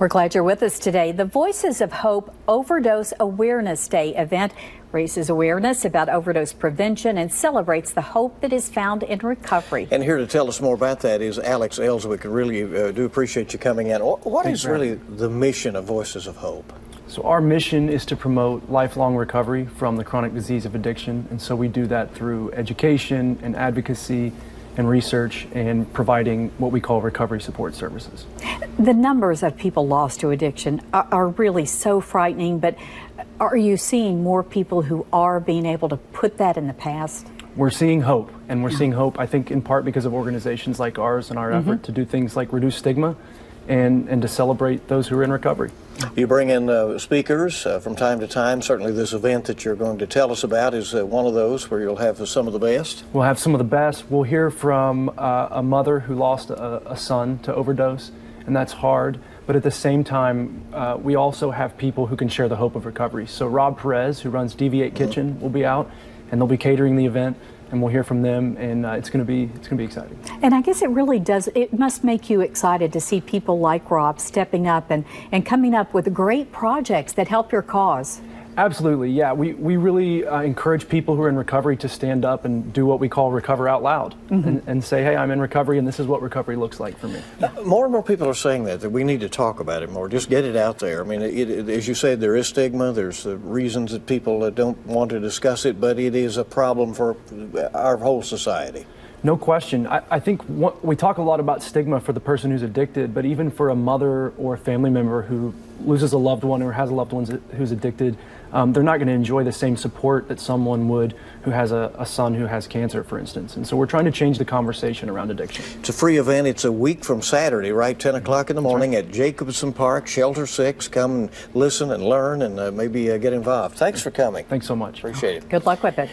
We're glad you're with us today. The Voices of Hope Overdose Awareness Day event raises awareness about overdose prevention and celebrates the hope that is found in recovery. And here to tell us more about that is Alex Elswick. Really uh, do appreciate you coming in. What is really the mission of Voices of Hope? So our mission is to promote lifelong recovery from the chronic disease of addiction, and so we do that through education and advocacy and research and providing what we call recovery support services. The numbers of people lost to addiction are, are, really so frightening, but are you seeing more people who are being able to put that in the past? We're seeing hope, and we're seeing hope, I think, in part because of organizations like ours and our mm-hmm. effort to do things like reduce stigma and, and to celebrate those who are in recovery. You bring in uh, speakers uh, from time to time. Certainly, this event that you're going to tell us about is uh, one of those where you'll have some of the best. We'll have some of the best. We'll hear from uh, a mother who lost a, a, son to overdose, and that's hard. But at the same time, uh, we also have people who can share the hope of recovery. So, Rob Perez, who runs DV8 mm-hmm. Kitchen, will be out, and they'll be catering the event and we'll hear from them, and uh, it's going to be it's going to be exciting. And I guess it really does. It must make you excited to see people like Rob stepping up and and coming up with great projects that help your cause. Absolutely, yeah. We, we really uh, encourage people who are in recovery to stand up and do what we call recover out loud mm-hmm. and, and, say, hey, I'm in recovery and this is what recovery looks like for me. More and more people are saying that, that we need to talk about it more. Just get it out there. I mean, it, it, as you said, there is stigma, there's uh, reasons that people uh, don't want to discuss it, but it is a problem for our whole society. No question. I, I think what, we talk a lot about stigma for the person who's addicted, but even for a mother or a family member who loses a loved one or has a loved one who's addicted, um, they're not going to enjoy the same support that someone would who has a, a, son who has cancer, for instance. And so we're trying to change the conversation around addiction. It's a free event. It's a week from Saturday, right? 10 o'clock in the morning right. at Jacobson Park, Shelter 6. Come and listen and learn and uh, maybe uh, get involved. Thanks for coming. Thanks so much. Appreciate it. Good luck with it.